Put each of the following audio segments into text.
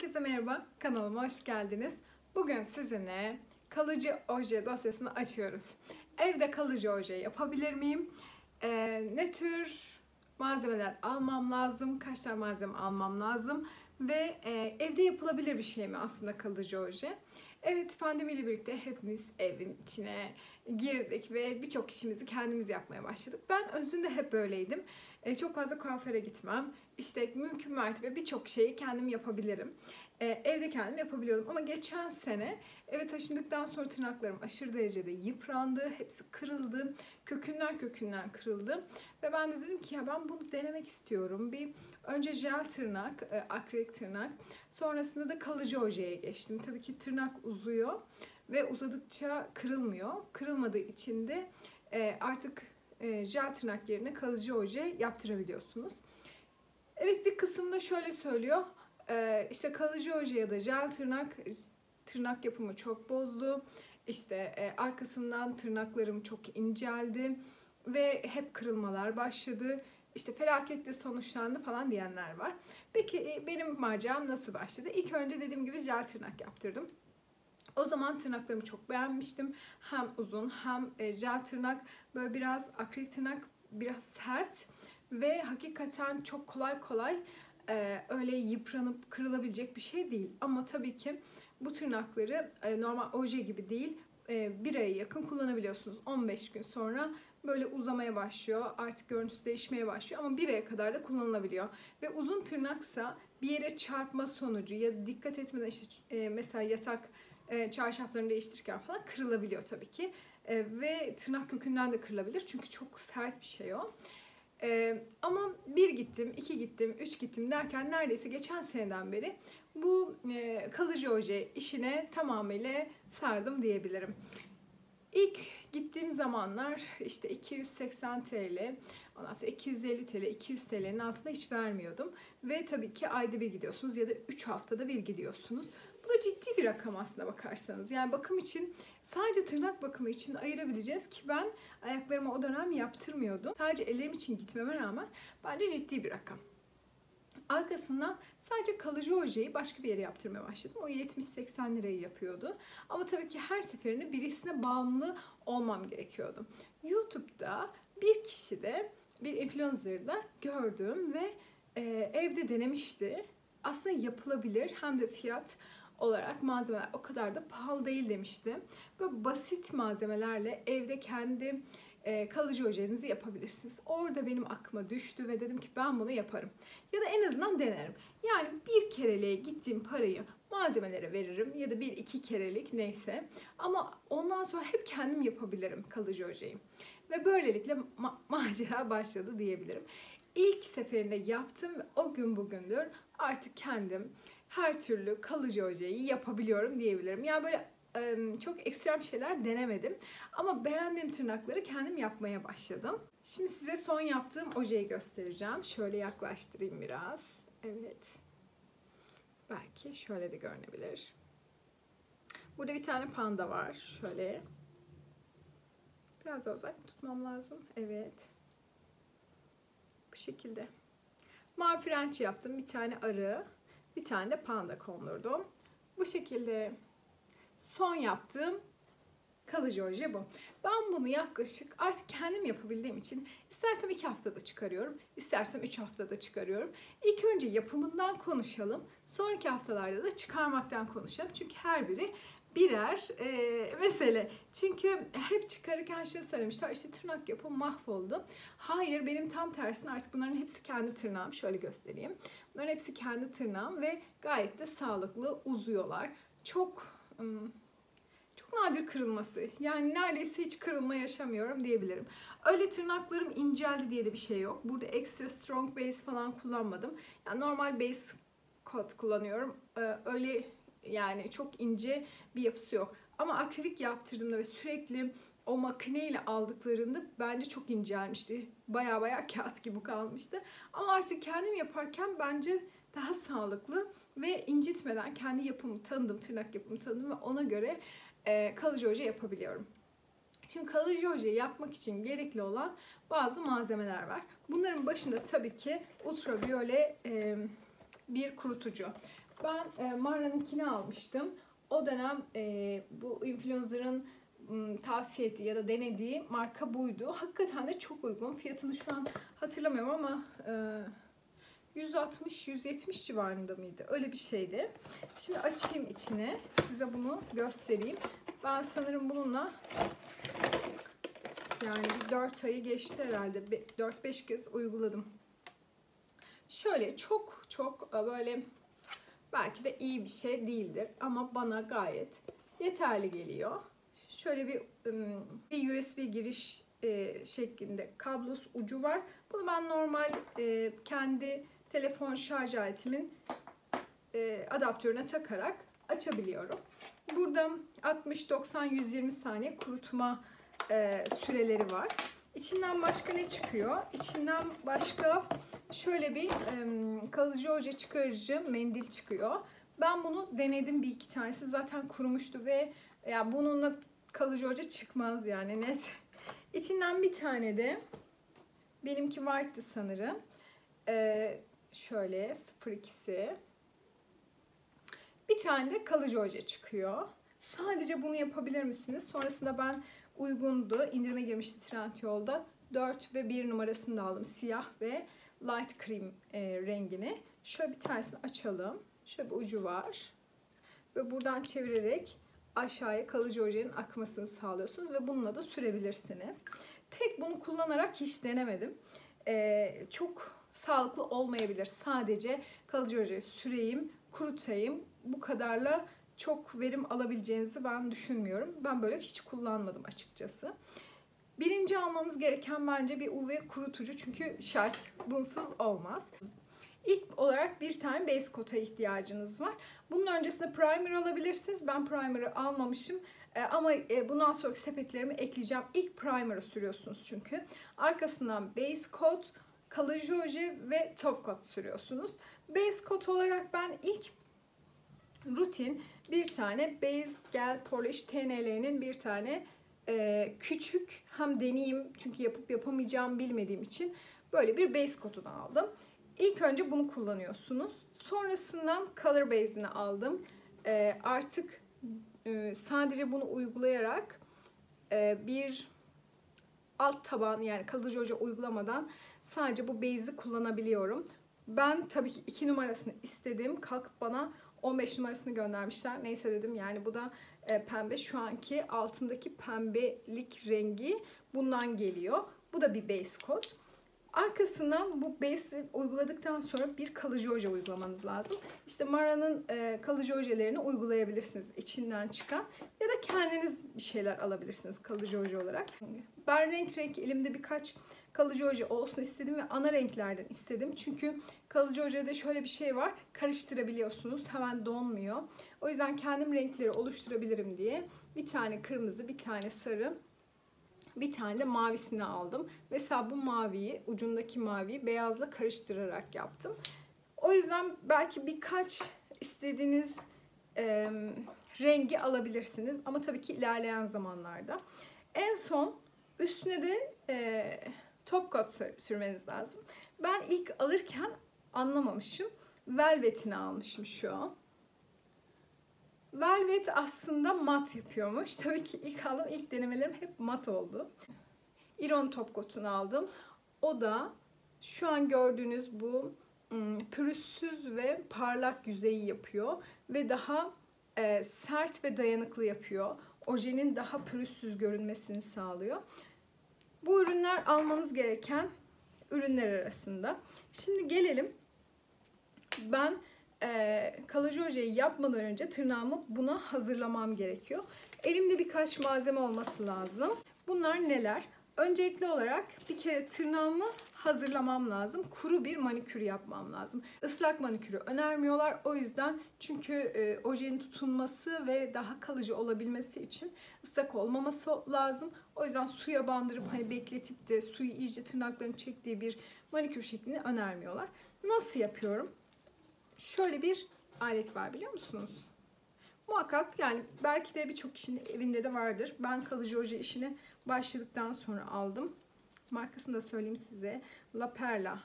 Herkese merhaba, kanalıma hoş geldiniz. Bugün sizinle kalıcı oje dosyasını açıyoruz. Evde kalıcı oje yapabilir miyim? Ee, ne tür malzemeler almam lazım? Kaç tane malzeme almam lazım? Ve e, evde yapılabilir bir şey mi aslında kalıcı oje? Evet pandemiyle birlikte hepimiz evin içine girdik ve birçok işimizi kendimiz yapmaya başladık. Ben özünde hep böyleydim. E, çok fazla kuaföre gitmem. İşte mümkün mertebe birçok şeyi kendim yapabilirim. E, evde kendim yapabiliyordum ama geçen sene eve taşındıktan sonra tırnaklarım aşırı derecede yıprandı. Hepsi kırıldı. Kökünden kökünden kırıldı. Ve ben de dedim ki ya ben bunu denemek istiyorum. Bir önce jel tırnak, e, akrilik tırnak. Sonrasında da kalıcı ojeye geçtim. Tabii ki tırnak uzuyor ve uzadıkça kırılmıyor. Kırılmadığı için de e, artık jel tırnak yerine kalıcı oje yaptırabiliyorsunuz. Evet bir kısımda şöyle söylüyor. E, işte kalıcı oje ya da jel tırnak tırnak yapımı çok bozdu. İşte e, arkasından tırnaklarım çok inceldi ve hep kırılmalar başladı. İşte felaketle sonuçlandı falan diyenler var. Peki benim maceram nasıl başladı? İlk önce dediğim gibi jel tırnak yaptırdım. O zaman tırnaklarımı çok beğenmiştim. Hem uzun hem jel tırnak böyle biraz akrilik tırnak biraz sert ve hakikaten çok kolay kolay öyle yıpranıp kırılabilecek bir şey değil. Ama tabii ki bu tırnakları normal oje gibi değil bir aya yakın kullanabiliyorsunuz. 15 gün sonra böyle uzamaya başlıyor. Artık görüntüsü değişmeye başlıyor ama bir aya kadar da kullanılabiliyor. Ve uzun tırnaksa bir yere çarpma sonucu ya dikkat etmeden işte mesela yatak çarşaflarını değiştirirken falan kırılabiliyor tabii ki. Ve tırnak kökünden de kırılabilir çünkü çok sert bir şey o. Ee, ama bir gittim, iki gittim, üç gittim derken neredeyse geçen seneden beri bu e, kalıcı oje işine tamamıyla sardım diyebilirim. İlk gittiğim zamanlar işte 280 TL, ondan sonra 250 TL, 200 TL'nin altında hiç vermiyordum. Ve tabii ki ayda bir gidiyorsunuz ya da 3 haftada bir gidiyorsunuz. Da ciddi bir rakam aslında bakarsanız. Yani bakım için sadece tırnak bakımı için ayırabileceğiz ki ben ayaklarımı o dönem yaptırmıyordum. Sadece ellerim için gitmeme rağmen bence ciddi bir rakam. Arkasından sadece kalıcı ojeyi başka bir yere yaptırmaya başladım. O 70-80 lirayı yapıyordu. Ama tabii ki her seferinde birisine bağımlı olmam gerekiyordu. YouTube'da bir kişi de bir influencer'da gördüm ve e, evde denemişti. Aslında yapılabilir hem de fiyat olarak malzemeler o kadar da pahalı değil demişti. Böyle basit malzemelerle evde kendi e, kalıcı ojenizi yapabilirsiniz. Orada benim aklıma düştü ve dedim ki ben bunu yaparım. Ya da en azından denerim. Yani bir kereliğe gittiğim parayı malzemelere veririm ya da bir iki kerelik neyse. Ama ondan sonra hep kendim yapabilirim kalıcı ojeyi. Ve böylelikle ma- macera başladı diyebilirim. İlk seferinde yaptım ve o gün bugündür artık kendim her türlü kalıcı ojeyi yapabiliyorum diyebilirim. Yani böyle çok ekstrem şeyler denemedim. Ama beğendiğim tırnakları kendim yapmaya başladım. Şimdi size son yaptığım ojeyi göstereceğim. Şöyle yaklaştırayım biraz. Evet. Belki şöyle de görünebilir. Burada bir tane panda var. Şöyle. Biraz da uzak tutmam lazım. Evet. Bu şekilde. Mavi frenç yaptım. Bir tane arı. Bir tane de panda kondurdum. Bu şekilde son yaptığım kalıcı oje bu. Ben bunu yaklaşık artık kendim yapabildiğim için istersem iki haftada çıkarıyorum, istersem üç haftada çıkarıyorum. İlk önce yapımından konuşalım, sonraki haftalarda da çıkarmaktan konuşalım. Çünkü her biri birer e, mesele. Çünkü hep çıkarırken şunu söylemişler işte tırnak yapım mahvoldu. Hayır benim tam tersine artık bunların hepsi kendi tırnağım. Şöyle göstereyim. Bunların hepsi kendi tırnağım ve gayet de sağlıklı uzuyorlar. Çok çok nadir kırılması. Yani neredeyse hiç kırılma yaşamıyorum diyebilirim. Öyle tırnaklarım inceldi diye de bir şey yok. Burada extra strong base falan kullanmadım. Yani normal base coat kullanıyorum. Ee, öyle yani çok ince bir yapısı yok. Ama akrilik yaptırdığımda ve sürekli o makineyle aldıklarında bence çok incelmişti. Baya baya kağıt gibi kalmıştı. Ama artık kendim yaparken bence daha sağlıklı ve incitmeden kendi yapımı tanıdım, tırnak yapımı tanıdım ve ona göre e, kalıcı oje yapabiliyorum. Şimdi kalıcı oje yapmak için gerekli olan bazı malzemeler var. Bunların başında tabii ki ultraviyole e, bir kurutucu. Ben e, Mara'nınkini almıştım. O dönem e, bu influencer'ın tavsiye ettiği ya da denediği marka buydu. Hakikaten de çok uygun. Fiyatını şu an hatırlamıyorum ama e, 160-170 civarında mıydı? Öyle bir şeydi. Şimdi açayım içine. Size bunu göstereyim. Ben sanırım bununla yani bir 4 ayı geçti herhalde. 4-5 kez uyguladım. Şöyle çok çok e, böyle belki de iyi bir şey değildir ama bana gayet yeterli geliyor. Şöyle bir, bir USB giriş e, şeklinde kablos ucu var. Bunu ben normal e, kendi telefon şarj aletimin adaptörüne takarak açabiliyorum. Burada 60 90 120 saniye kurutma süreleri var. İçinden başka ne çıkıyor? İçinden başka şöyle bir e, kalıcı oje çıkarıcı mendil çıkıyor. Ben bunu denedim bir iki tanesi zaten kurumuştu ve ya bununla kalıcı oje çıkmaz yani net. İçinden bir tane de benimki white'tı sanırım. Ee, şöyle 02'si. Bir tane de kalıcı oje çıkıyor. Sadece bunu yapabilir misiniz? Sonrasında ben uygundu. İndirime girmişti Trendyol'da. 4 ve 1 numarasını da aldım. Siyah ve light cream e, rengini. Şöyle bir tanesini açalım. Şöyle bir ucu var. Ve buradan çevirerek aşağıya kalıcı ojenin akmasını sağlıyorsunuz ve bununla da sürebilirsiniz. Tek bunu kullanarak hiç denemedim. Ee, çok sağlıklı olmayabilir. Sadece kalıcı ojeyi süreyim, kurutayım. Bu kadarla çok verim alabileceğinizi ben düşünmüyorum. Ben böyle hiç kullanmadım açıkçası. Birinci almanız gereken bence bir UV kurutucu çünkü şart. Bunsuz olmaz. İlk olarak bir tane base coat'a ihtiyacınız var. Bunun öncesinde primer alabilirsiniz. Ben primer'ı almamışım. E, ama e, bundan sonraki sepetlerimi ekleyeceğim. İlk primer'ı sürüyorsunuz çünkü. Arkasından base coat, kalıcı oje ve top coat sürüyorsunuz. Base coat olarak ben ilk rutin bir tane Base Gel Polish TNL'nin bir tane küçük hem deneyeyim çünkü yapıp yapamayacağım bilmediğim için böyle bir base kotunu aldım. İlk önce bunu kullanıyorsunuz. Sonrasından color base'ini aldım. Artık sadece bunu uygulayarak bir alt taban yani kalıcı hoca uygulamadan sadece bu base'i kullanabiliyorum. Ben tabii ki iki numarasını istedim. Kalkıp bana 15 numarasını göndermişler. Neyse dedim yani bu da e, pembe. Şu anki altındaki pembelik rengi bundan geliyor. Bu da bir base coat. Arkasından bu base uyguladıktan sonra bir kalıcı oje uygulamanız lazım. İşte Mara'nın e, kalıcı ojelerini uygulayabilirsiniz içinden çıkan ya da kendiniz bir şeyler alabilirsiniz kalıcı oje olarak. Ben renk renk elimde birkaç kalıcı oje olsun istedim ve ana renklerden istedim. Çünkü kalıcı ojede şöyle bir şey var. Karıştırabiliyorsunuz. Hemen donmuyor. O yüzden kendim renkleri oluşturabilirim diye bir tane kırmızı, bir tane sarı, bir tane de mavisini aldım. Mesela bu maviyi, ucundaki maviyi beyazla karıştırarak yaptım. O yüzden belki birkaç istediğiniz e, rengi alabilirsiniz. Ama tabii ki ilerleyen zamanlarda. En son üstüne de e, top coat sürmeniz lazım. Ben ilk alırken anlamamışım. Velvet'ini almışım şu an. Velvet aslında mat yapıyormuş. Tabii ki ilk aldım, ilk denemelerim hep mat oldu. Iron top coat'unu aldım. O da şu an gördüğünüz bu pürüzsüz ve parlak yüzeyi yapıyor ve daha sert ve dayanıklı yapıyor. Ojenin daha pürüzsüz görünmesini sağlıyor. Bu ürünler almanız gereken ürünler arasında. Şimdi gelelim. Ben e, kalıcı ojeyi yapmadan önce tırnağımı buna hazırlamam gerekiyor. Elimde birkaç malzeme olması lazım. Bunlar neler? Öncelikli olarak bir kere tırnağımı hazırlamam lazım. Kuru bir manikür yapmam lazım. Islak manikürü önermiyorlar. O yüzden çünkü e, ojenin tutunması ve daha kalıcı olabilmesi için ıslak olmaması lazım. O yüzden suya bandırıp hani bekletip de suyu iyice tırnaklarını çektiği bir manikür şeklini önermiyorlar. Nasıl yapıyorum? Şöyle bir alet var biliyor musunuz? Muhakkak yani belki de birçok kişinin evinde de vardır. Ben kalıcı oje işini başladıktan sonra aldım. Markasını da söyleyeyim size. La Perla.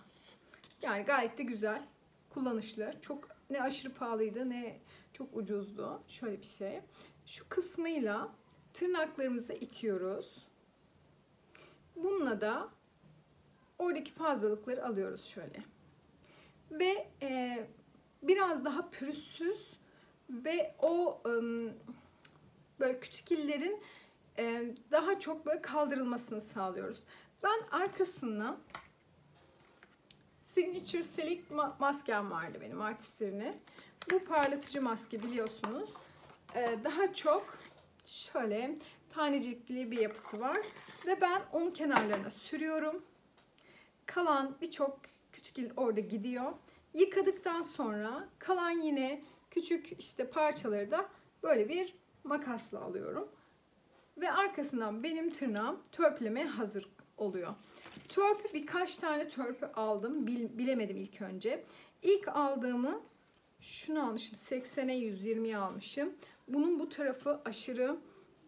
Yani gayet de güzel. Kullanışlı. Çok ne aşırı pahalıydı ne çok ucuzdu. Şöyle bir şey. Şu kısmıyla tırnaklarımızı itiyoruz. Bununla da oradaki fazlalıkları alıyoruz şöyle. Ve e, biraz daha pürüzsüz ve o e, böyle küçük illerin daha çok böyle kaldırılmasını sağlıyoruz. Ben arkasından Signature Select maskem vardı benim artistlerine. Bu parlatıcı maske biliyorsunuz. Daha çok şöyle tanecikli bir yapısı var. Ve ben onun kenarlarına sürüyorum. Kalan birçok küçük orada gidiyor. Yıkadıktan sonra kalan yine küçük işte parçaları da böyle bir makasla alıyorum. Ve arkasından benim tırnağım törpülemeye hazır oluyor. Törpü birkaç tane törpü aldım. Bil, bilemedim ilk önce. İlk aldığımı şunu almışım. 80'e 120'ye almışım. Bunun bu tarafı aşırı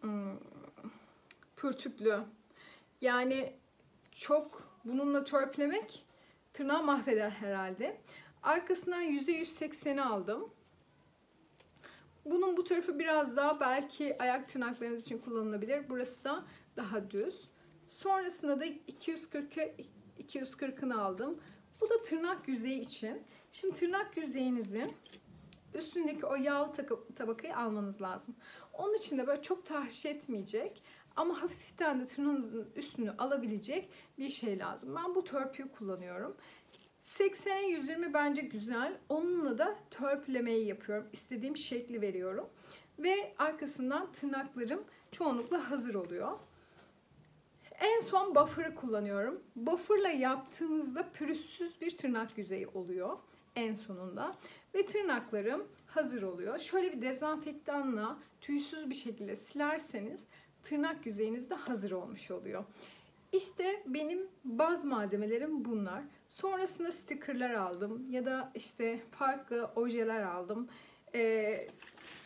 hmm, pürtüklü. Yani çok bununla törpülemek tırnağı mahveder herhalde. Arkasından %180'i aldım. Bunun bu tarafı biraz daha belki ayak tırnaklarınız için kullanılabilir. Burası da daha düz. Sonrasında da 240'ı 240'ını aldım. Bu da tırnak yüzeyi için. Şimdi tırnak yüzeyinizin üstündeki o yağlı tabakayı almanız lazım. Onun için de böyle çok tahriş etmeyecek ama hafiften de tırnağınızın üstünü alabilecek bir şey lazım. Ben bu törpüyü kullanıyorum. 80'e 120 bence güzel. Onunla da törpülemeyi yapıyorum. İstediğim şekli veriyorum. Ve arkasından tırnaklarım çoğunlukla hazır oluyor. En son buffer'ı kullanıyorum. Buffer'la yaptığınızda pürüzsüz bir tırnak yüzeyi oluyor en sonunda. Ve tırnaklarım hazır oluyor. Şöyle bir dezenfektanla tüysüz bir şekilde silerseniz tırnak yüzeyiniz de hazır olmuş oluyor. İşte benim baz malzemelerim bunlar. Sonrasında stickerlar aldım ya da işte farklı ojeler aldım. Ee,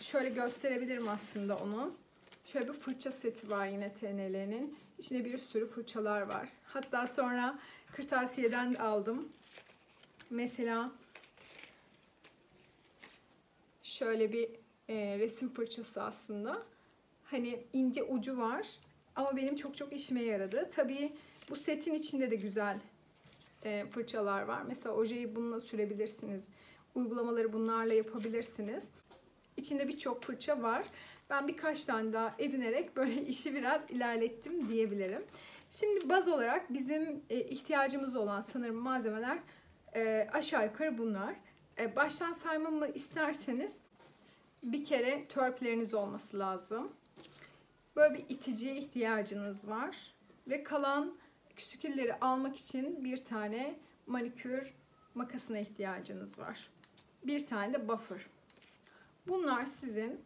şöyle gösterebilirim aslında onu. Şöyle bir fırça seti var yine TNL'nin. İçinde bir sürü fırçalar var. Hatta sonra kırtasiyeden aldım. Mesela şöyle bir e, resim fırçası aslında. Hani ince ucu var ama benim çok çok işime yaradı. Tabii bu setin içinde de güzel e, fırçalar var. Mesela ojeyi bununla sürebilirsiniz. Uygulamaları bunlarla yapabilirsiniz. İçinde birçok fırça var. Ben birkaç tane daha edinerek böyle işi biraz ilerlettim diyebilirim. Şimdi baz olarak bizim e, ihtiyacımız olan sanırım malzemeler e, aşağı yukarı bunlar. Baştan saymamı isterseniz bir kere törpüleriniz olması lazım. Böyle bir iticiye ihtiyacınız var. Ve kalan küsükülleri almak için bir tane manikür makasına ihtiyacınız var. Bir tane de buffer. Bunlar sizin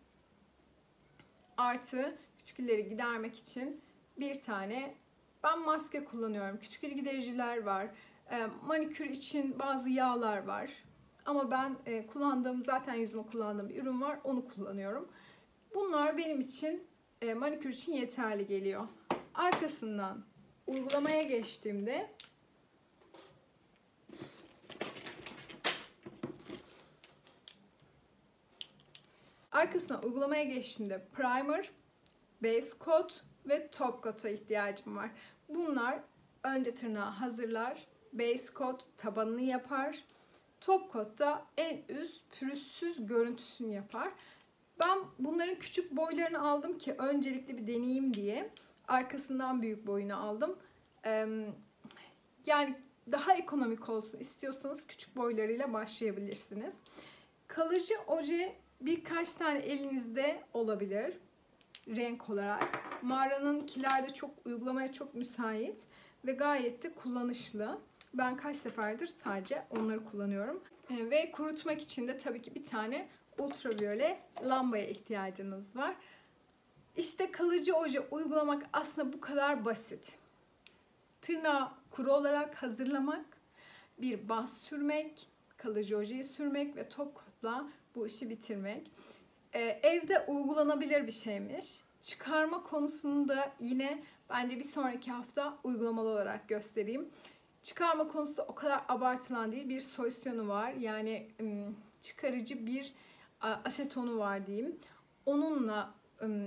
artı küçükleri gidermek için bir tane ben maske kullanıyorum. Küçükül gidericiler var. Manikür için bazı yağlar var. Ama ben kullandığım zaten yüzüme kullandığım bir ürün var. Onu kullanıyorum. Bunlar benim için manikür için yeterli geliyor. Arkasından uygulamaya geçtiğimde Arkasına uygulamaya geçtiğimde primer, base coat ve top coat'a ihtiyacım var. Bunlar önce tırnağı hazırlar, base coat tabanını yapar, top coat da en üst pürüzsüz görüntüsünü yapar. Ben bunların küçük boylarını aldım ki öncelikle bir deneyeyim diye. Arkasından büyük boyunu aldım. Yani daha ekonomik olsun istiyorsanız küçük boylarıyla başlayabilirsiniz. Kalıcı oje birkaç tane elinizde olabilir renk olarak. Mağaranın kilerde çok uygulamaya çok müsait ve gayet de kullanışlı. Ben kaç seferdir sadece onları kullanıyorum. Ve kurutmak için de tabii ki bir tane ultraviyole lambaya ihtiyacınız var. İşte kalıcı oje uygulamak aslında bu kadar basit. Tırnağı kuru olarak hazırlamak, bir bas sürmek, kalıcı ojeyi sürmek ve top kotla bu işi bitirmek. Ee, evde uygulanabilir bir şeymiş. Çıkarma konusunu da yine bence bir sonraki hafta uygulamalı olarak göstereyim. Çıkarma konusu o kadar abartılan değil. Bir solüsyonu var. Yani çıkarıcı bir asetonu var diyeyim. Onunla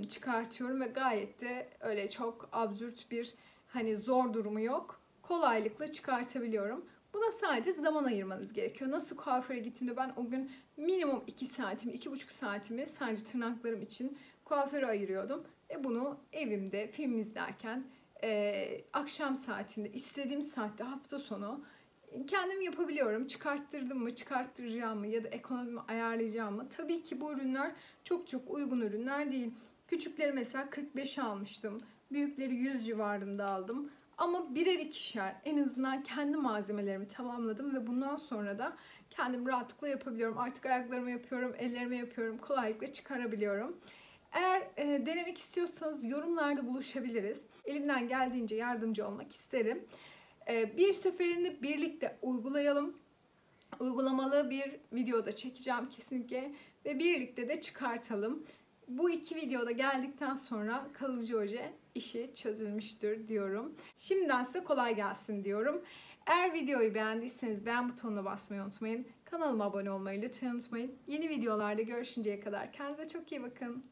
çıkartıyorum ve gayet de öyle çok absürt bir hani zor durumu yok. Kolaylıkla çıkartabiliyorum. Buna sadece zaman ayırmanız gerekiyor. Nasıl kuaföre gittiğimde ben o gün minimum 2 saatimi, 2,5 saatimi sadece tırnaklarım için kuaföre ayırıyordum. Ve bunu evimde film izlerken e, akşam saatinde istediğim saatte hafta sonu kendim yapabiliyorum. Çıkarttırdım mı, çıkarttıracağım mı ya da ekonomimi ayarlayacağım mı? Tabii ki bu ürünler çok çok uygun ürünler değil. Küçükleri mesela 45 almıştım. Büyükleri 100 civarında aldım. Ama birer ikişer en azından kendi malzemelerimi tamamladım ve bundan sonra da kendim rahatlıkla yapabiliyorum. Artık ayaklarımı yapıyorum, ellerime yapıyorum, kolaylıkla çıkarabiliyorum. Eğer e, denemek istiyorsanız yorumlarda buluşabiliriz. Elimden geldiğince yardımcı olmak isterim. E, bir seferinde birlikte uygulayalım. Uygulamalı bir videoda çekeceğim kesinlikle ve birlikte de çıkartalım. Bu iki videoda geldikten sonra kalıcı oje işi çözülmüştür diyorum. Şimdiden size kolay gelsin diyorum. Eğer videoyu beğendiyseniz beğen butonuna basmayı unutmayın. Kanalıma abone olmayı lütfen unutmayın. Yeni videolarda görüşünceye kadar kendinize çok iyi bakın.